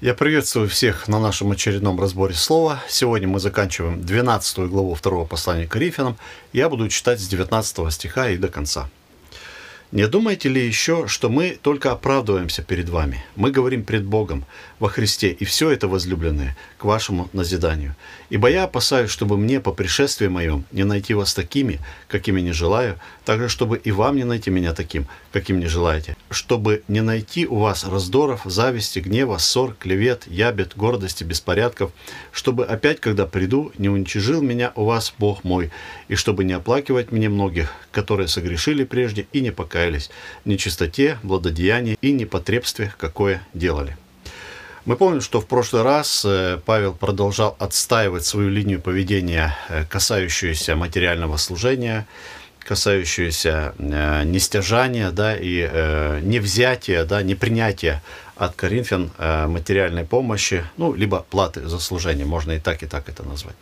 Я приветствую всех на нашем очередном разборе слова. Сегодня мы заканчиваем 12 главу второго послания к Коринфянам. Я буду читать с 19 стиха и до конца. Не думаете ли еще, что мы только оправдываемся перед вами? Мы говорим пред Богом во Христе, и все это, возлюбленные, к вашему назиданию. Ибо я опасаюсь, чтобы мне по пришествии моем не найти вас такими, какими не желаю, также чтобы и вам не найти меня таким, каким не желаете, чтобы не найти у вас раздоров, зависти, гнева, ссор, клевет, ябед, гордости, беспорядков, чтобы опять, когда приду, не уничижил меня у вас Бог мой, и чтобы не оплакивать мне многих, которые согрешили прежде и не покаялись, нечистоте, благодеянии и непотребстве, какое делали. Мы помним, что в прошлый раз э, Павел продолжал отстаивать свою линию поведения, э, касающуюся материального служения, касающуюся э, нестяжания да, и невзятия, да, непринятия от коринфян материальной помощи, ну, либо платы за служение, можно и так, и так это назвать.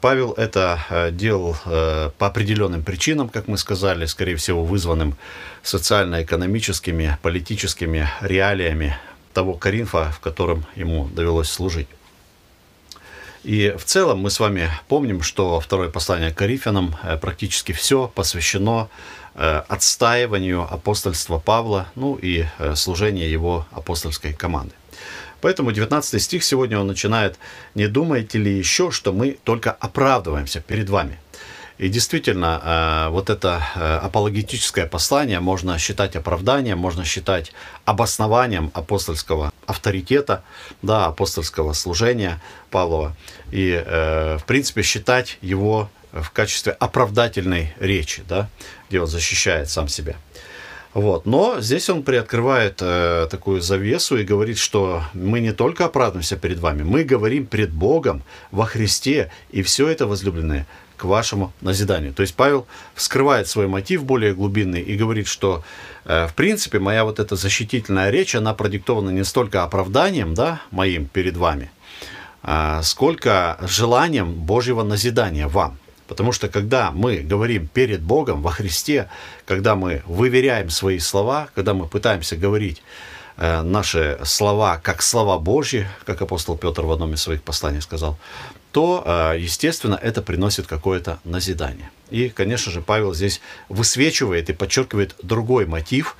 Павел это делал по определенным причинам, как мы сказали, скорее всего, вызванным социально-экономическими, политическими реалиями того Коринфа, в котором ему довелось служить. И в целом мы с вами помним, что второе послание к Коринфянам э, практически все посвящено э, отстаиванию апостольства Павла, ну и э, служения его апостольской команды. Поэтому 19 стих сегодня он начинает «Не думаете ли еще, что мы только оправдываемся перед вами?» И действительно, э, вот это э, апологетическое послание можно считать оправданием, можно считать обоснованием апостольского авторитета, да, апостольского служения Павлова. И, э, в принципе, считать его в качестве оправдательной речи, да, где он защищает сам себя. Вот. Но здесь он приоткрывает э, такую завесу и говорит, что мы не только оправдываемся перед вами, мы говорим пред Богом во Христе, и все это, возлюбленные, к вашему назиданию. То есть Павел вскрывает свой мотив более глубинный и говорит, что э, в принципе моя вот эта защитительная речь, она продиктована не столько оправданием да, моим перед вами, а сколько желанием Божьего назидания вам. Потому что когда мы говорим перед Богом во Христе, когда мы выверяем свои слова, когда мы пытаемся говорить э, наши слова как слова Божьи, как апостол Петр в одном из своих посланий сказал, то, э, естественно, это приносит какое-то назидание. И, конечно же, Павел здесь высвечивает и подчеркивает другой мотив,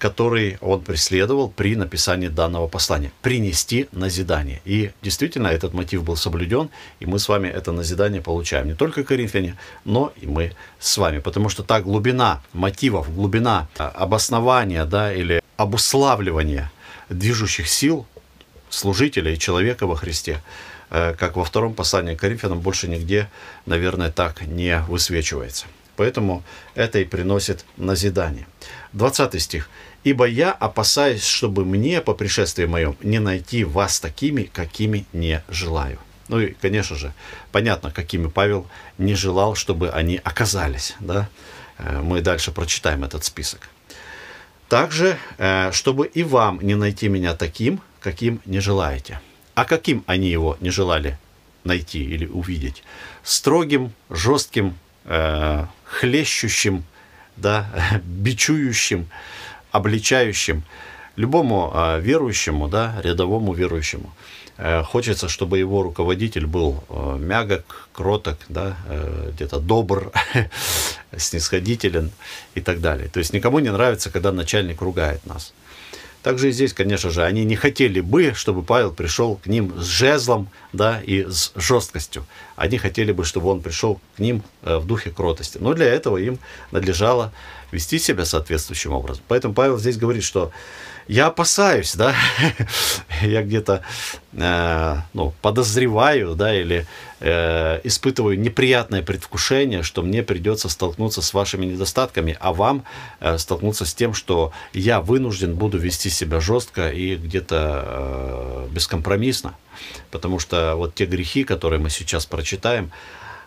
который он преследовал при написании данного послания. Принести назидание. И действительно, этот мотив был соблюден, и мы с вами это назидание получаем. Не только коринфяне, но и мы с вами. Потому что та глубина мотивов, глубина э, обоснования да, или обуславливания движущих сил служителя и человека во Христе – Э, как во втором послании к Коринфянам, больше нигде, наверное, так не высвечивается. Поэтому это и приносит назидание. 20 стих. «Ибо я опасаюсь, чтобы мне по пришествии моем не найти вас такими, какими не желаю». Ну и, конечно же, понятно, какими Павел не желал, чтобы они оказались. Да? Э, мы дальше прочитаем этот список. Также, э, чтобы и вам не найти меня таким, каким не желаете. А каким они его не желали найти или увидеть? Строгим, жестким, э, хлещущим, да, бичующим, обличающим. Любому э, верующему, да, рядовому верующему, э, хочется, чтобы его руководитель был э, мягок, кроток, да, э, где-то добр, снисходителен и так далее. То есть никому не нравится, когда начальник ругает нас. Также и здесь, конечно же, они не хотели бы, чтобы Павел пришел к ним с жезлом да, и с жесткостью. Они хотели бы, чтобы он пришел к ним э, в духе кротости. Но для этого им надлежало вести себя соответствующим образом. Поэтому Павел здесь говорит, что я опасаюсь, да, я где-то э, ну, подозреваю, да, или э, испытываю неприятное предвкушение, что мне придется столкнуться с вашими недостатками, а вам э, столкнуться с тем, что я вынужден буду вести себя жестко и где-то э, бескомпромиссно, потому что вот те грехи, которые мы сейчас прочитаем,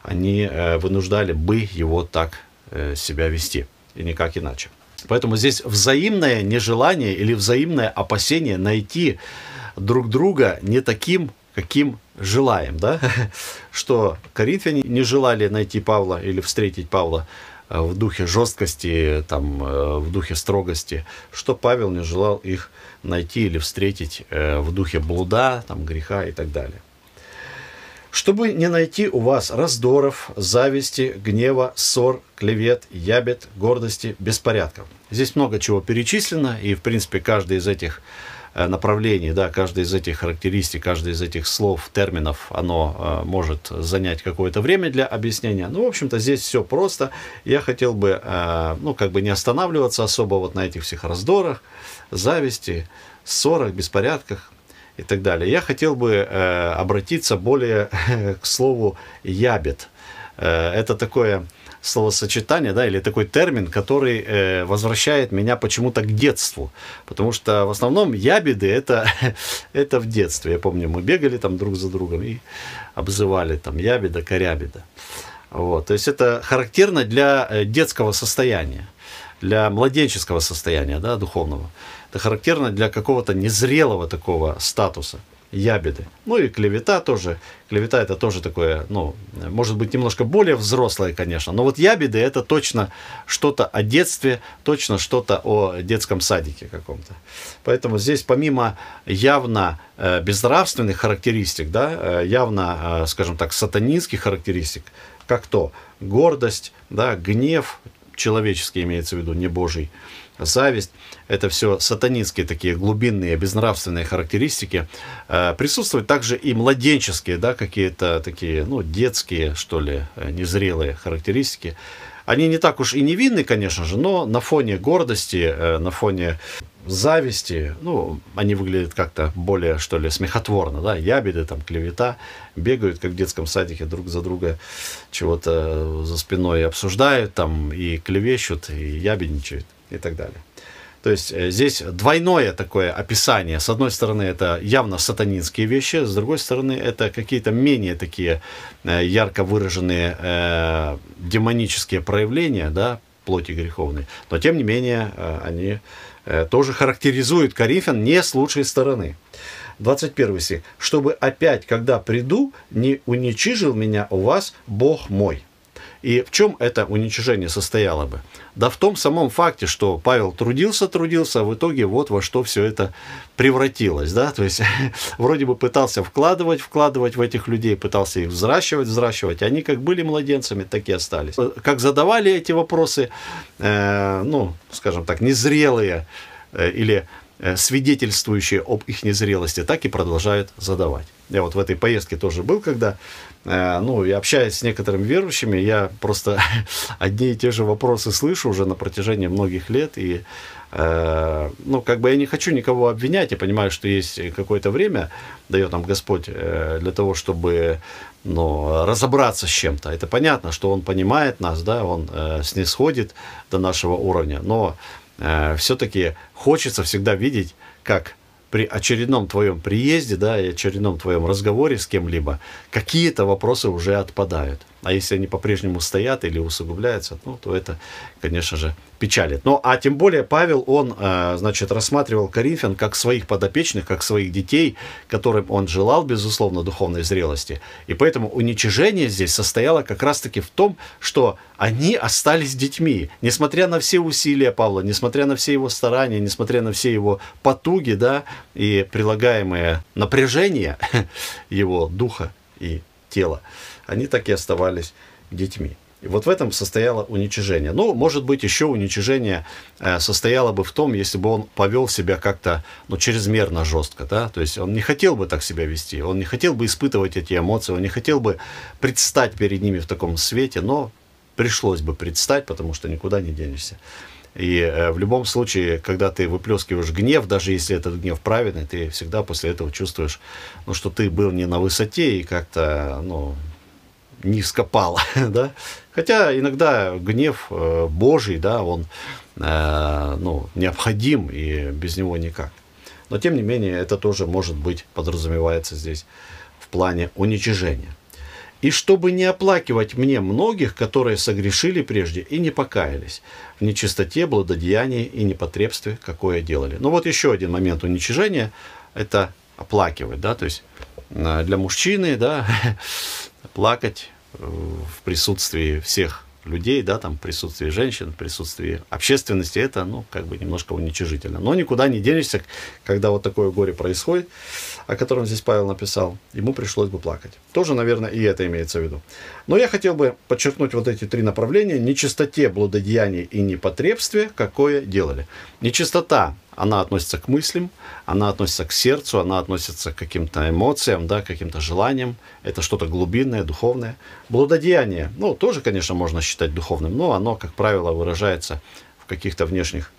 они э, вынуждали бы его так э, себя вести и никак иначе. Поэтому здесь взаимное нежелание или взаимное опасение найти друг друга не таким, каким желаем, да? Что коринфяне не желали найти Павла или встретить Павла в духе жесткости, там, в духе строгости, что Павел не желал их найти или встретить в духе блуда, там, греха и так далее чтобы не найти у вас раздоров, зависти, гнева, ссор, клевет, ябед, гордости, беспорядков. Здесь много чего перечислено, и, в принципе, каждый из этих э, направлений, да, каждый из этих характеристик, каждый из этих слов, терминов, оно э, может занять какое-то время для объяснения. Ну, в общем-то, здесь все просто. Я хотел бы, э, ну, как бы не останавливаться особо вот на этих всех раздорах, зависти, ссорах, беспорядках и так далее. Я хотел бы э, обратиться более к слову ябед. Э, это такое словосочетание, да, или такой термин, который э, возвращает меня почему-то к детству. Потому что в основном ябеды это, это в детстве. Я помню, мы бегали там друг за другом и обзывали там ябеда, корябеда. Вот. То есть это характерно для э, детского состояния, для младенческого состояния, да, духовного. Это характерно для какого-то незрелого такого статуса ябеды. Ну и клевета тоже. Клевета это тоже такое, ну, может быть, немножко более взрослое, конечно. Но вот ябеды это точно что-то о детстве, точно что-то о детском садике каком-то. Поэтому здесь помимо явно э, безнравственных характеристик, да, э, явно, э, скажем так, сатанинских характеристик, как то гордость, да, гнев, человеческий имеется в виду, не божий, зависть, это все сатанинские такие глубинные, безнравственные характеристики. Э, присутствуют также и младенческие, да, какие-то такие, ну, детские, что ли, э, незрелые характеристики. Они не так уж и невинны, конечно же, но на фоне гордости, э, на фоне зависти, ну, они выглядят как-то более, что ли, смехотворно, да, ябеды, там, клевета, бегают, как в детском садике, друг за друга чего-то за спиной обсуждают, там, и клевещут, и ябедничают и так далее. То есть э, здесь двойное такое описание. С одной стороны, это явно сатанинские вещи, с другой стороны, это какие-то менее такие э, ярко выраженные э, демонические проявления, да, плоти греховной. Но, тем не менее, э, они тоже характеризуют Коринфян не с лучшей стороны. 21 стих. «Чтобы опять, когда приду, не уничижил меня у вас Бог мой». И в чем это уничижение состояло бы? Да в том самом факте, что Павел трудился, трудился, а в итоге вот во что все это превратилось, да, то есть вроде бы пытался вкладывать, вкладывать в этих людей, пытался их взращивать, взращивать, они как были младенцами, так и остались. Как задавали эти вопросы, э, ну, скажем так, незрелые э, или свидетельствующие об их незрелости, так и продолжают задавать. Я вот в этой поездке тоже был, когда Э, ну, и общаясь с некоторыми верующими, я просто одни и те же вопросы слышу уже на протяжении многих лет, и, э, ну, как бы я не хочу никого обвинять, я понимаю, что есть какое-то время, дает нам Господь э, для того, чтобы, ну, разобраться с чем-то. Это понятно, что Он понимает нас, да, Он снисходит до нашего уровня, но все-таки хочется всегда видеть, как при очередном твоем приезде, да, и очередном твоем разговоре с кем-либо, какие-то вопросы уже отпадают. А если они по-прежнему стоят или усугубляются, ну, то это, конечно же, печалит. Ну, а тем более Павел, он, э, значит, рассматривал Коринфян как своих подопечных, как своих детей, которым он желал, безусловно, духовной зрелости. И поэтому уничижение здесь состояло как раз-таки в том, что они остались детьми. Несмотря на все усилия Павла, несмотря на все его старания, несмотря на все его потуги, да, и прилагаемое напряжение его духа и тела, они так и оставались детьми. И вот в этом состояло уничижение. Ну, может быть, еще уничижение э, состояло бы в том, если бы он повел себя как-то ну, чрезмерно жестко. Да? То есть он не хотел бы так себя вести, он не хотел бы испытывать эти эмоции, он не хотел бы предстать перед ними в таком свете, но пришлось бы предстать, потому что никуда не денешься. И э, в любом случае, когда ты выплескиваешь гнев, даже если этот гнев праведный, ты всегда после этого чувствуешь, ну, что ты был не на высоте и как-то, ну, низко пал, да. Хотя иногда гнев э, Божий, да, он э, ну, необходим и без него никак. Но тем не менее, это тоже может быть подразумевается здесь в плане уничижения. И чтобы не оплакивать мне многих, которые согрешили прежде и не покаялись в нечистоте, блудодеянии и непотребстве, какое делали. Ну вот еще один момент уничижения – это оплакивать, да, то есть э, для мужчины, да, плакать в присутствии всех людей, да, там, в присутствии женщин, в присутствии общественности, это, ну, как бы немножко уничижительно. Но никуда не денешься, когда вот такое горе происходит, о котором здесь Павел написал, ему пришлось бы плакать. Тоже, наверное, и это имеется в виду. Но я хотел бы подчеркнуть вот эти три направления. Нечистоте, блудодеяние и непотребстве, какое делали. Нечистота она относится к мыслям, она относится к сердцу, она относится к каким-то эмоциям, да, к каким-то желаниям. Это что-то глубинное, духовное. Блудодеяние, ну, тоже, конечно, можно считать духовным, но оно, как правило, выражается в каких-то внешних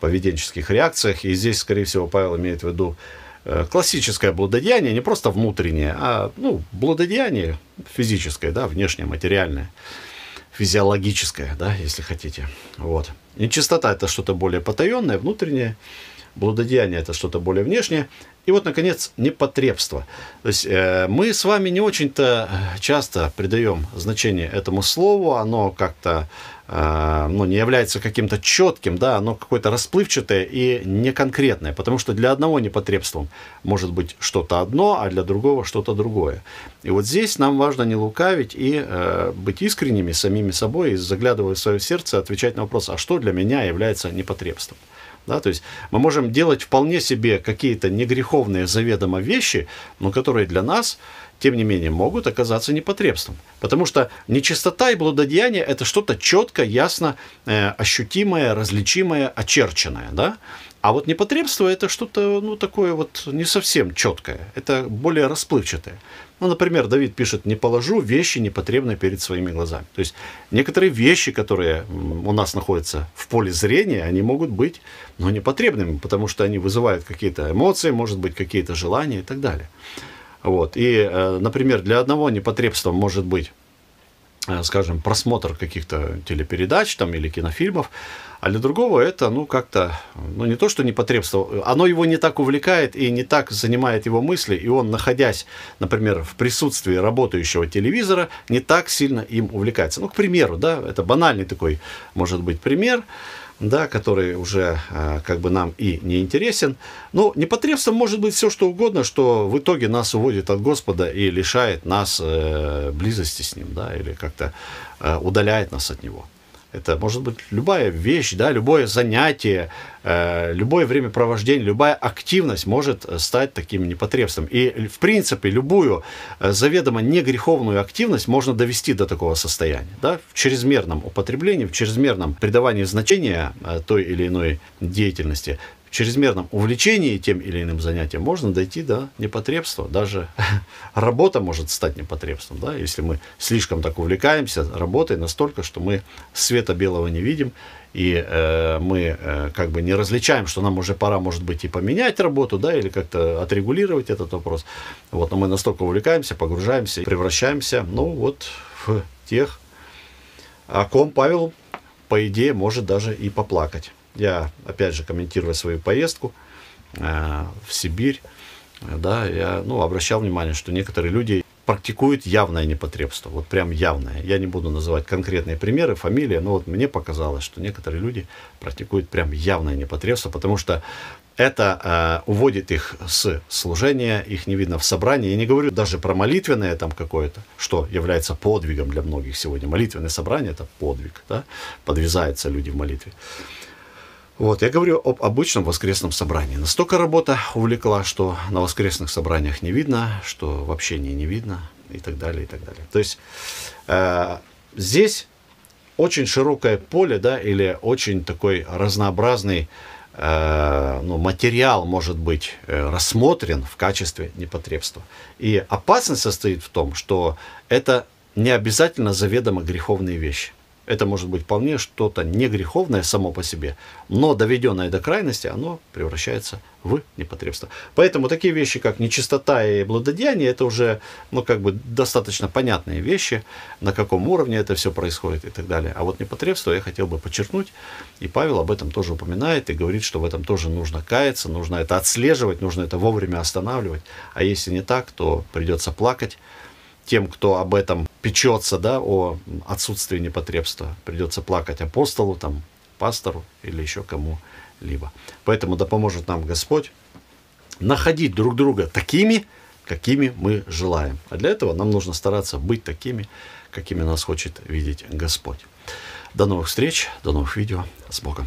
поведенческих реакциях. И здесь, скорее всего, Павел имеет в виду э, классическое блудодеяние, не просто внутреннее, а ну, блудодеяние физическое, да, внешнее, материальное физиологическое, да, если хотите. Вот. Нечистота – это что-то более потаенное, внутреннее. Блудодеяние – это что-то более внешнее. И вот, наконец, непотребство. То есть э, мы с вами не очень-то часто придаем значение этому слову. Оно как-то э, ну, не является каким-то четким, да, оно какое-то расплывчатое и неконкретное. Потому что для одного непотребством может быть что-то одно, а для другого что-то другое. И вот здесь нам важно не лукавить и э, быть искренними самими собой, и заглядывая в свое сердце, отвечать на вопрос, а что для меня является непотребством. Да, то есть мы можем делать вполне себе какие-то негреховные заведомо вещи, но которые для нас, тем не менее, могут оказаться непотребством. Потому что нечистота и блудодеяние – это что-то четко, ясно, э, ощутимое, различимое, очерченное. Да? А вот непотребство – это что-то ну, такое вот не совсем четкое, это более расплывчатое. Ну, например, Давид пишет, не положу вещи непотребные перед своими глазами. То есть некоторые вещи, которые у нас находятся в поле зрения, они могут быть ну, непотребными, потому что они вызывают какие-то эмоции, может быть, какие-то желания и так далее. Вот. И, э, например, для одного непотребства может быть скажем, просмотр каких-то телепередач там, или кинофильмов, а для другого это, ну, как-то, ну, не то, что непотребство, оно его не так увлекает и не так занимает его мысли, и он, находясь, например, в присутствии работающего телевизора, не так сильно им увлекается. Ну, к примеру, да, это банальный такой, может быть, пример, да, который уже э, как бы нам и не интересен. Но непотребством может быть все, что угодно, что в итоге нас уводит от Господа и лишает нас э, близости с Ним, да, или как-то э, удаляет нас от Него. Это может быть любая вещь, да, любое занятие, э, любое времяпровождение, любая активность может стать таким непотребством. И, в принципе, любую э, заведомо негреховную активность можно довести до такого состояния. Да, в чрезмерном употреблении, в чрезмерном придавании значения э, той или иной деятельности чрезмерном увлечении тем или иным занятием можно дойти до непотребства. Даже работа может стать непотребством, да, если мы слишком так увлекаемся работой настолько, что мы света белого не видим, и э, мы э, как бы не различаем, что нам уже пора, может быть, и поменять работу, да, или как-то отрегулировать этот вопрос. Вот, но мы настолько увлекаемся, погружаемся, превращаемся, ну, вот, в тех, о ком Павел, по идее, может даже и поплакать. Я, опять же, комментируя свою поездку э, в Сибирь, да, я ну, обращал внимание, что некоторые люди практикуют явное непотребство, вот прям явное. Я не буду называть конкретные примеры, фамилии, но вот мне показалось, что некоторые люди практикуют прям явное непотребство, потому что это э, уводит их с служения, их не видно в собрании. Я не говорю даже про молитвенное там какое-то, что является подвигом для многих сегодня. Молитвенное собрание – это подвиг, да? подвязаются люди в молитве. Вот, я говорю об обычном воскресном собрании. Настолько работа увлекла, что на воскресных собраниях не видно, что в общении не видно и так далее, и так далее. То есть э, здесь очень широкое поле, да, или очень такой разнообразный э, ну, материал может быть э, рассмотрен в качестве непотребства. И опасность состоит в том, что это не обязательно заведомо греховные вещи. Это может быть вполне что-то не греховное само по себе, но доведенное до крайности, оно превращается в непотребство. Поэтому такие вещи, как нечистота и блудодеяние, это уже, ну, как бы достаточно понятные вещи, на каком уровне это все происходит и так далее. А вот непотребство я хотел бы подчеркнуть, и Павел об этом тоже упоминает и говорит, что в этом тоже нужно каяться, нужно это отслеживать, нужно это вовремя останавливать, а если не так, то придется плакать, тем, кто об этом печется, да, о отсутствии непотребства. Придется плакать апостолу, там, пастору или еще кому-либо. Поэтому да поможет нам Господь находить друг друга такими, какими мы желаем. А для этого нам нужно стараться быть такими, какими нас хочет видеть Господь. До новых встреч, до новых видео. С Богом.